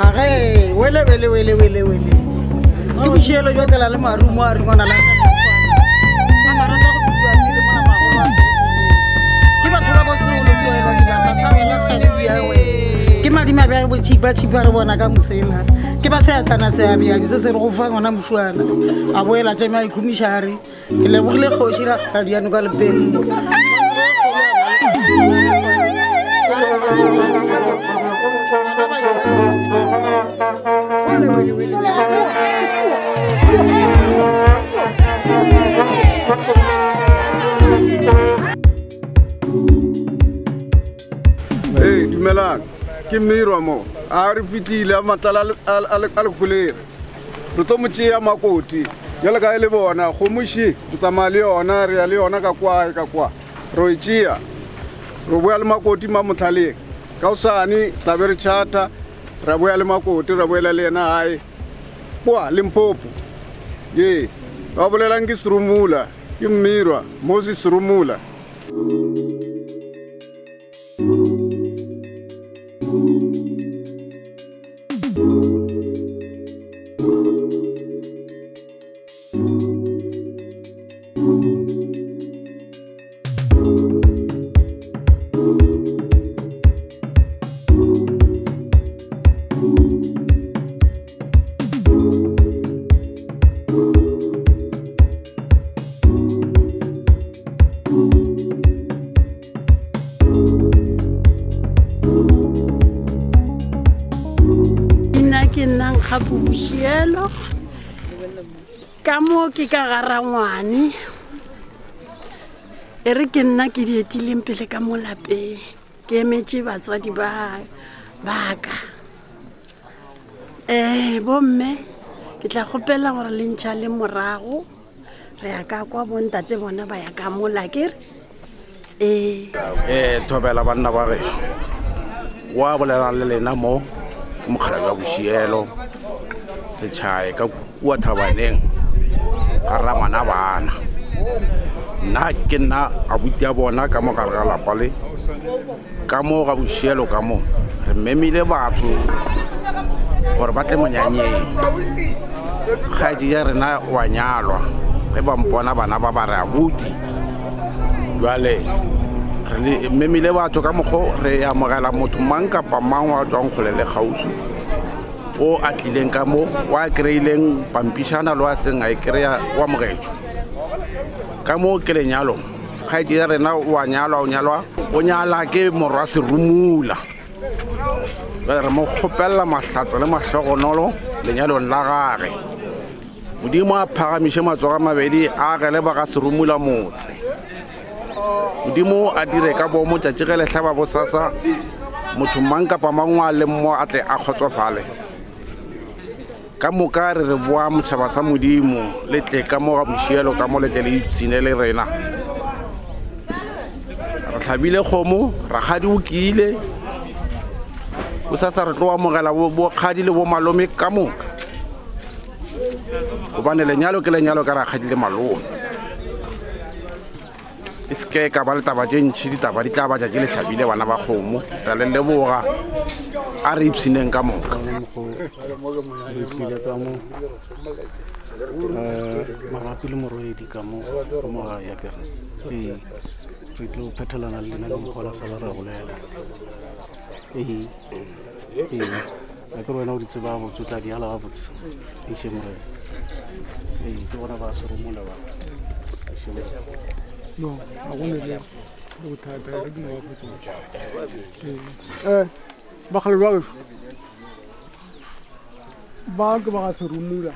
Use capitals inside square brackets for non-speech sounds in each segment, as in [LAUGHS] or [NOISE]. age welewelewelewelewele ke bosielo jwa tlela le marumo a rungwana la madimabaebohipa-chipa re bona ka mosena ke ba seatana seabeabe se se re go fa ngwana mosuana a boela jamaikhomišare ke lebogile kgosi ragadiano kwa lepeng Hey, dumelang ke merwa mo a re fitlile a matlala a lekgolere re tlo mo makoti jale ka e le bona kgomoši e re tsamaya le yona re ya le yona ka kwa ka kwa ro e tšea re boya le makoti ma motlhaleng ka o sane tlabe re chata Rabuya le Makoti, Rabuela le yena hayi. Kwa Limpopo. Ye. Ba bolelang ke Srumula, ke Mmirwa, Moses Srumula. rangwane e re ke nna ke di etileng pele ka molapeng ke emetse batswadi ba baka um eh, bomme ke tla gopela gore le ntšha le morago re ya ka kwa bontate bona ba ya ka mola kere ee eh. eh, thobela banna ba geso oa bolelang le lena mo ke mokgala ka bosielo setšhae ka kua thabaneng ka ngwana bana nna ke nna abuti a bona ka mo gare ga lapa le ka mo ga bošielo ka mo re memile batho gore ba tle monyanyeng kgadi e ya rena wa nyalwa ge ba bana ba ba re abuti jale re memile batho ka mokgo re amogela motho mang kapa mang wa tswang kgole le kgausi o a tlileng ka mo o a kry-ileng pampišana le a seng a e kry-a wa mogetso ka mo ke lenyalo kgaedi ya rena o nyalwa o nyalwa o nyala ke morwa serumula re mo kgopelela mahlatsa le mahlogonolo lenyalong la gage modimo a phagamiše matsoga mabedi a agele ba ga serumula motse modimo a dire ka bomo tšatši ge letlhaba bosasa motho mang kapa mangwa le mmo a tle a kgotsofale ka moka re re boa motšhaba sa modimo le tle ka mo ga mošielo ka mo letle le ipsine le rena re tlhabile kgomo rakgadi o kile o sa sa re tlo amogela bokgadi le bo malome ka moka gobane lenyalo ke lenyalo ka ragadi le malome e seke ka ba letaba tse ntšhi ditaba di tla ba jake letlhabile bana ba kgomo ra le leboga a re ipshineng ka moka marapi le moroedi ka mo mogae ee, re tlo phethelana le lena le mogola sa ba ra bolela ee ee wena o di tseba botse o tla di ala ba botse eshe ee, ke bona ba seromola ba No, I wanted to go to the hospital. Bakal Ralph. Bag was Rumula.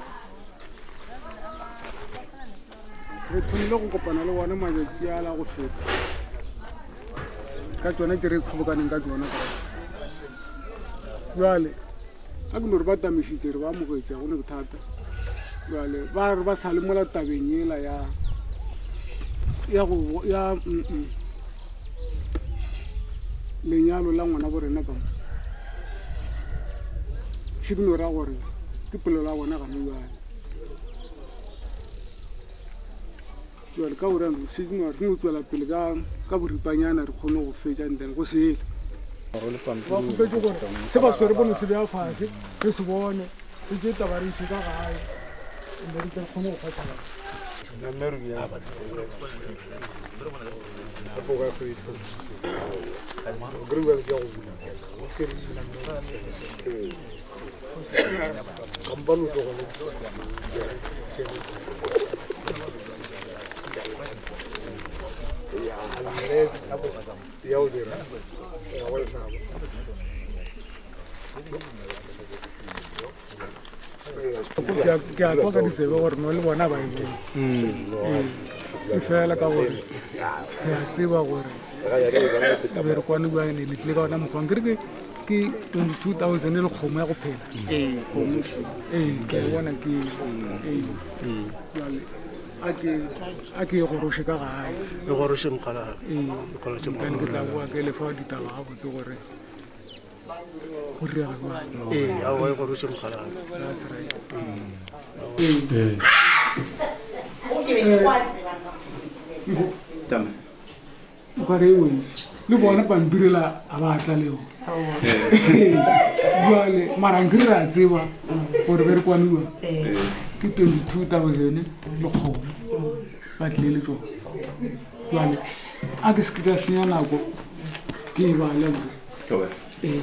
a Copanalo, one of my Giala was it. Catwana Jerry Fogan and Catwana. Rally. akunorbata mishiteri vamukoita kunekutata vale vari vasalimola tavenyela ya ya go ya mm, mm lenyalo la ngwana bo rena ka shibino ra gore ke pelo la bona ga nwa jwale ka ora sesino re no tswela pele ka ka boripanyana re kgone go fetsa and then go sele bakgopetse gore se ba swere bone se beya fase re se bone re tse taba re ka gae and then re kgone go fatlhala يا ولدي يا ولد صعب ke a kwa ka ditsebe gore no le bona ba ile mm. e fela ka gore ke a tseba gore e berekwane ba ene letlile ka ona mokgwang kere ke thousand e le kgomo ya go phela mm. ee, ke e bona mm. Ee. ke a ke e goroshe ka gae ee. ke tla boa ke lefa ditaba ga gore okare le bona pampirela a ba tla leo jale marankire re a tseba gore be re kwaniwa ke twenty-two thousand le kgomo ba tlile le tsone jale a ke sekeka senya nako ke e balee Beijo.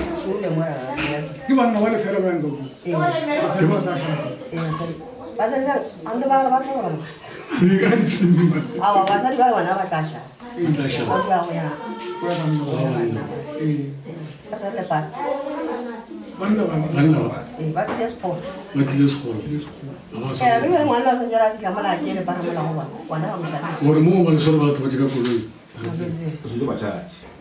ore mo ba lesore ba batho ba jeka koloi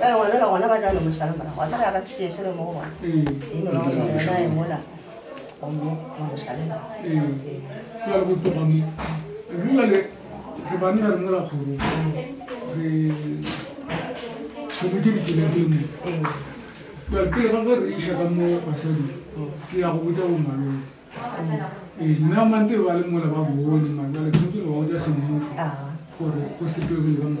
wonela gona ba jalo mošala mora go tlaga ka setšee se le mo go bona enoyena e mola omo mošalela botogame rilale re banna re nela kgoro re komite dikelepene pele ga ge re iša ka mo basading ke ya go botsa bomalong nna mante ba le mola ba boone mabjale ke ke le wa go tsa semong gore go sepegile ka mo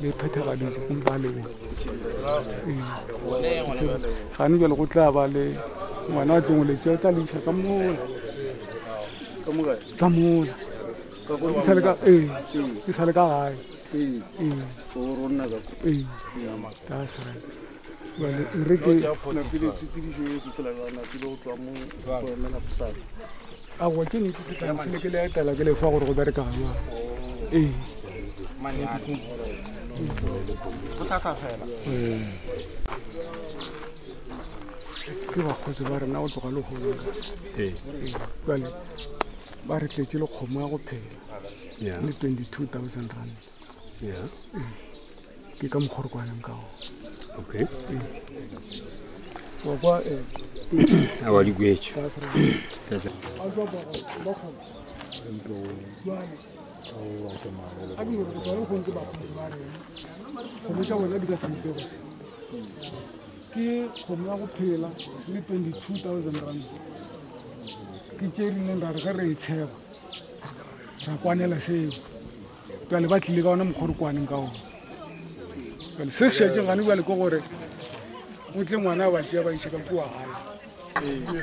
lepheta ga dijo gompa lebe gane jalo go tla ba le ngwana wa tengoletse o tla leiša ka mola eh, ka mola mm. eh, ah, ke sale ka gae that's ke ntse ke tlansele ke le ke lefa gore go bereka gabang ee eh kusasa fela ke bakgotsi ba rena o tloga legolong ee. ee, jale ba re tletse le kgomo ya go phela le twenty-two thousand rand ee, ke ka mokgwa re kwaneng ka one wa kwa a wa dikuetso ke kgomo ya go phela le 22000 ke tserileng ra re ka re itsheba ra kwanela seo pale ba tlile ka one mokgwa re kwaneng ka one pale se se šatseng gane bale ke gore o tle ngwana a batea ba ise ka kua gae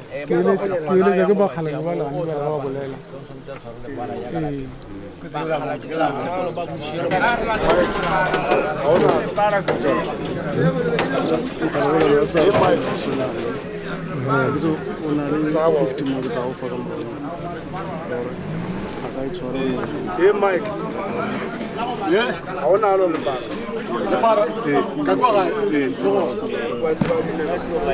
kiile jaga ba khala ba la ba la ba la Hey Mike. Yeah. Awunalo lebara. Lebara. Kakwa ga. Eh. Wa wa.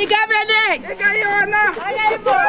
you got my neck. You got your neck.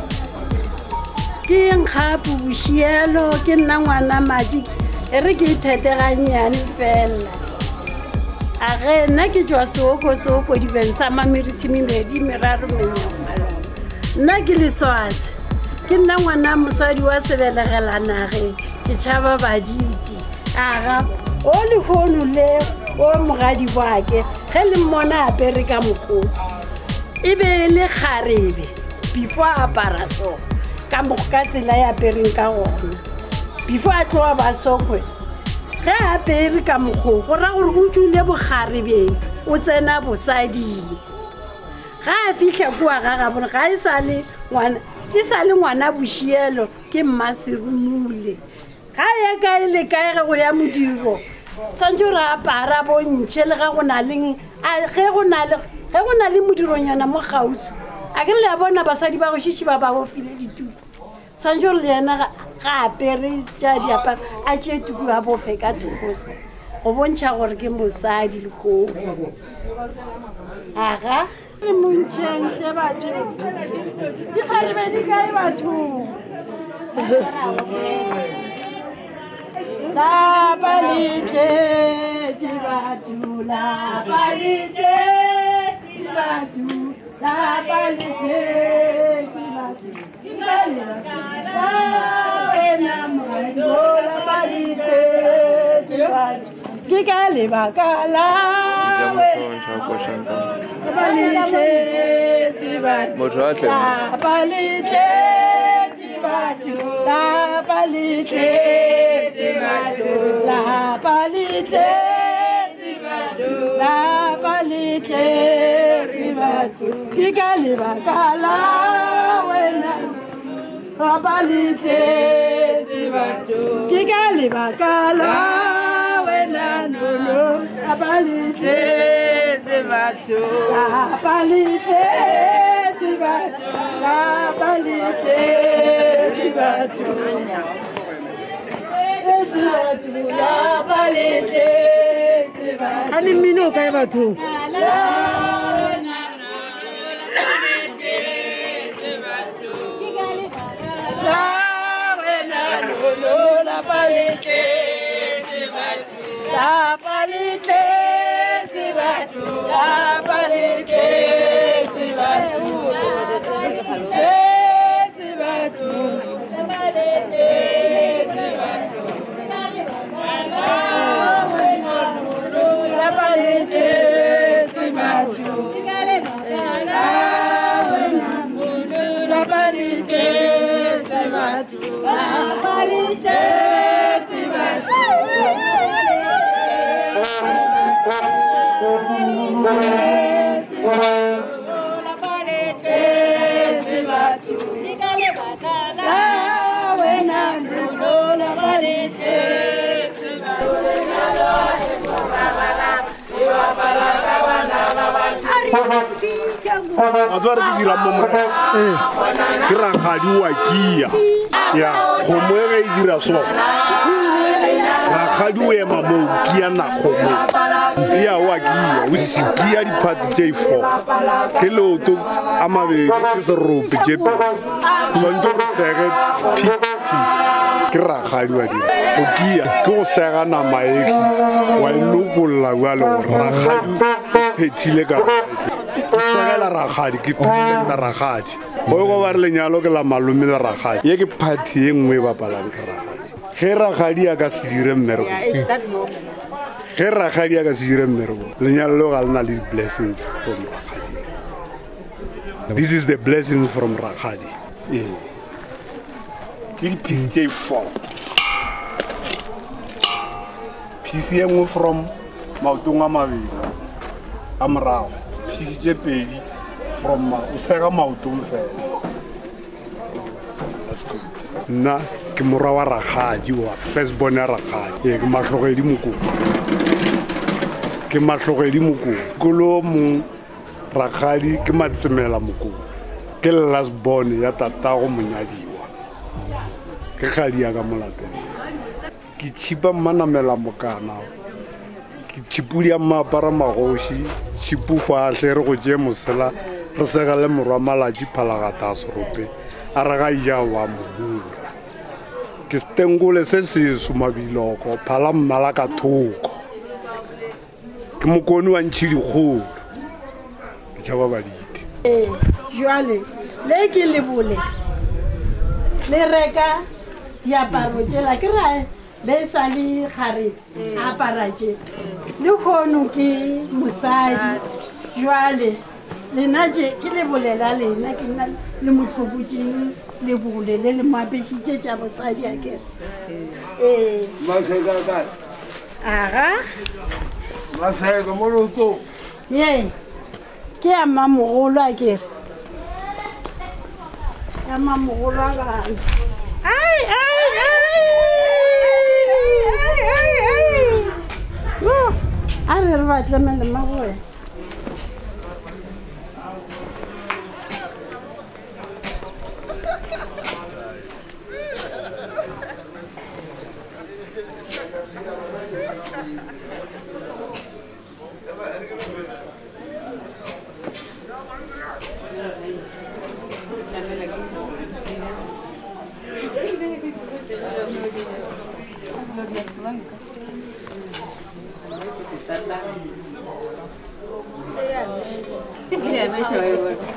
ke nkgapo bosielo ke nna ngwana madi e re ke ithetekannyane fela a re nna ke jwa seoko seoko dibeng sa mamirithi memedi meraro menyama nna ke leswatshe ke nna ngwana mosadi wa sebelegelanage ke tšhaba baditi aga o lekgono le o moradi bake ge le mmona apere ka mokgolo e be e le kgarebe before aparasoo ka moka tsela e apereng ka gona before a tloa basokwe ge apere ka mokgo go raya gore o tsule bogarebeng o tsena bosading ga a fitlha kua gaga bore ga e sale ngwana ke sale ngwana bosielo ke mmaserumule ga e ya ka e le kae ge go ya modiro tshwantse ore apara bontšhe le ga go na leng ge go na le modirong yona mo gauso a kere le a bona basadi ba go šiši ba ba ofile ditupo santse gore le yena ga apere ta diaparo a tee tuku a bofe ka thokoso go bontšha gore ke mosadi le koo aga re montšhentle batho di garebe di kae bathong lapa letlee batho lapa letlee batho lapa letlee kikali bakala motho a kikali bakala abaliteti bato kikali makala wenanolo abaliteti bato abaliteti bato abaliteti bato ani minnu ka ɲi bato. Apalite, Sibatu, Apalite. a tsware ke mo more eh, ke kia ya e ge e kia na kgomo ya wa kia o sekia diphathi tse four ke leoto a mabedi ke serope tse pedi tshwanetse kia okia ke go sega nama efe wa e lokolola jalo ragadi phethile ka segela ragadi ke presenta ragadi o go ba re lenyalo ke la malome le ragadi ye ke party ye nngwe e bapalang ke ragadi ge ragadi a ka se dire mmereko ge ragadi a ka se dire mmereko lenyalo leo ga le na le di-blessing from ragadi this is the blessing from ragadi ee ke di-piece tse four phisi e nngwe from maotong a mabedi a morago phisi tse pedi from o sega maotong fela nna ke morwa wa rakgadi wa first born ya rakgadi ee ke matlogedi mokopo ke matlogedi mokopo kolo mong rakgadi ke matsemela mokopo ke last born ya go monyadiwa ke kgadi ya ka molateng ke tšhipa mmanamela mokana ke tšhipodi a mmapara magoši tšhipo gwatlhe re go tšee mosela re segale morwa malatši phalagata a serope a re ga ija wa mobura ke stengole se se somabiloko phala mmala ka thoko ke mokoni wa ntšhi dikgolo ke tšhaba badite jale le ke lebole le reka diaparo tsela ke ra e- be sa le gare aparatše le kgono ke mosadi jale lenae ke lebolela lena ke nna le motlhobotseng lebole le le moapešitše tša bosadi akere aga masea moloto ye ke ama mogolo akere ama mogolo a bane عري الرباط لما لما هو Thank you. 一脸没笑，又不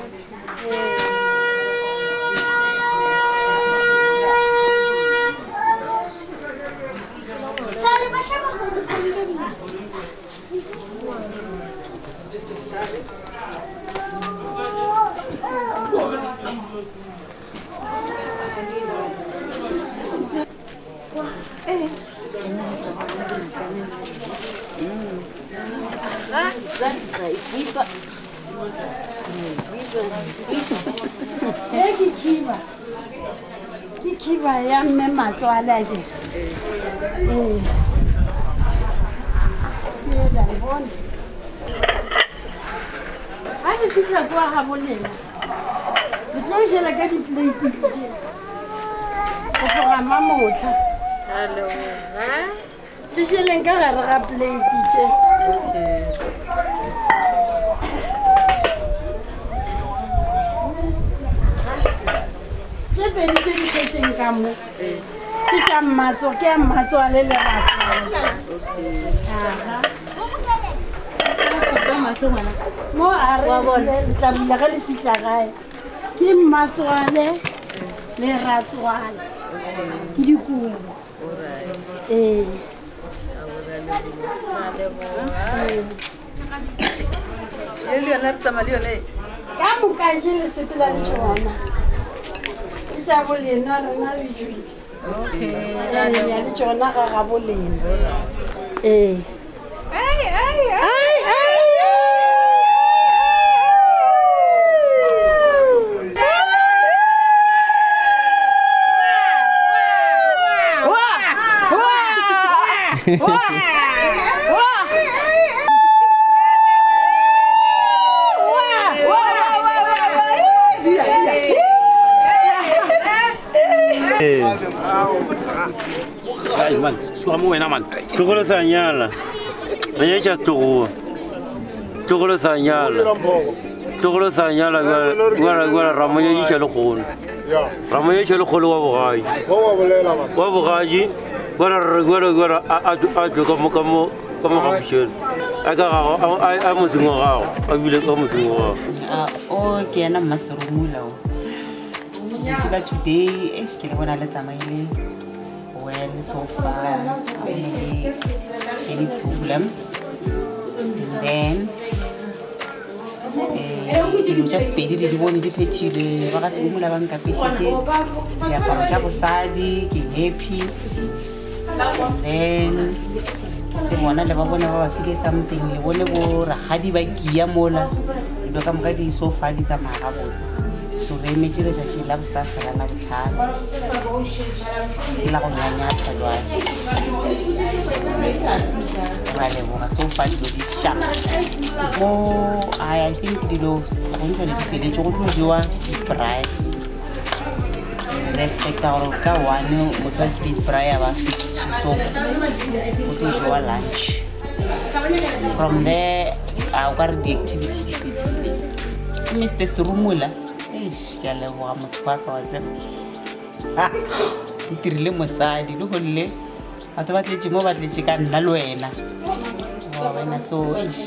kutswana ke ndiyibona hayi kutsha kwa ha bolela kutlojela ka di plate tje o fa mamotla hello ha di jeleng ka gare ga plate tje tse pedi tse di setseng ka mo eh kea mmatso ke a mmatso a le leratswanemoaretlamila ka lefitlha gae ke mmatswale leratswale ke dikobo ka mokae le sepela le tsona ke tsa bolena rena lejile ya le tsona ga ga bolena ee Wow! sai man to mu ina man to ko sa nyala me ye cha to ko to ko sa nyala to ko sa nyala gwara gwara ramo ye cha lo khon ramo ye cha lo khol wa bugai wa bugai gwara gwara gwara a a to ko mo ko mo ko mo ko shir aga a a mo tingo ga a bile ko mo tingo ga o ke na masrumula o ke ba today e ke bona le tsamaile when so far any problems and then dilo tsa sepedi le di bone You phethile eh, ba ka happy then something sureme tšele tšatši la bosasa la la botlhano la go nyanyatha lwatse ra leboga so fa dilo dišha mo i think dilo gontshwane di feletse go tlo diwa dibry re expecta gore ka one motho wa speed bry a ba fitie so go tlo jewa lunch from there a o ka re di-activity di fetile mister serumola eish ke a leboga motho wa ka wa tseba ah, o tirile mosadi le golle batho ba tletse mo ba tletse ka nna le wena wena so eish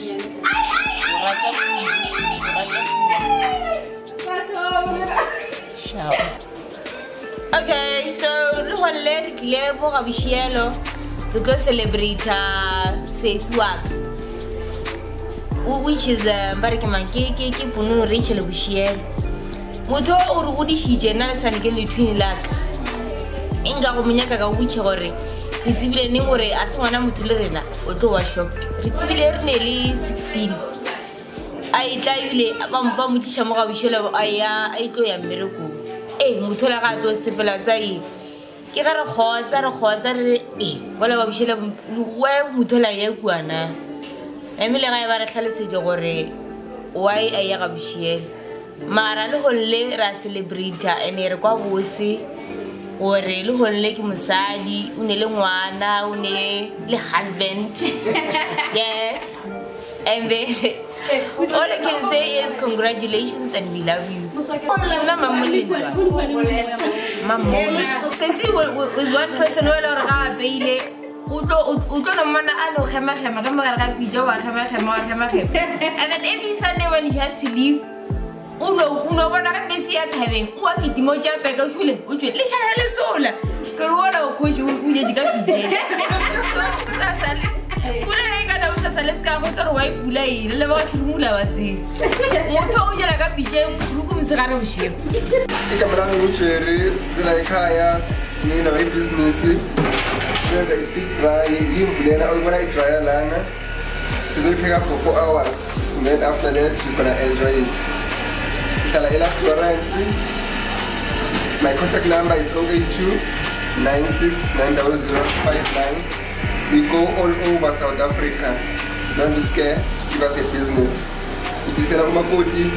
okay so le golle re tlile boga bošielo re tlo celebrata sesiwaka which is ba eh, re ke mang ke punong re itšhele bošielo motho o re godišitše nna letshane ke lethwini laka enka go monyaka ka go botšhe gore re tsebile ne gore a se ngwana motho le rena o tlo wa shocked re tsebile re ne le sixteen a e tla ebile bampa motliša mo gabošele a itlo ya mmereko ee motho la ga tlo sepela tsae ke ga re kgotsa re kgotsa re re e gole babošele we motho la ya kuana emele ga e ba re tlhalesetse gore wy a ya gabošiele mara le golle ra celebrata and re kwa bose gore le golle ke mosadi o ne le ngwana o ne le husband [LAUGHS] yes and then all i can say is congratulations and we love you sesi one person o e le gore ga o tlo a le go ka mogare ga wa wa and then every sunday when he has to leave uno bona ga bese ya thabeng oa ketimo tja peka fule o tswe lešhaa lesola kere ona o kgosi o jee ka bijele [LAUGHS] pula e ka na bosasa le seka go tsare wa e pula ele le ba ba tshirimola ba tsena motho o jela ka bijeng roko mosegare bosheo ke kamelang o tswere sela ekhaya sena wa ebusiness senza ispeak dry imvulena o bona edryer lana sizoyipheka for four hours then after that you gonna enjoy it Talaela Florenti. My contact number is 082 969 0059. We go all over South Africa. Don't be scared to give us a business. If you Ifisela umakoti,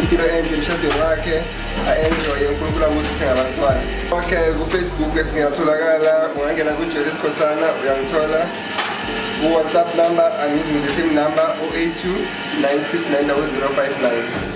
impilo enhle emshadweni wakhe, a-enjoye unkulunkulu amusi singabantwana. Okay, kufacebook singatholakala, ungangena kuJelis Khosana, uyangithola. WhatsApp number, I'm using the same number 082 969 059.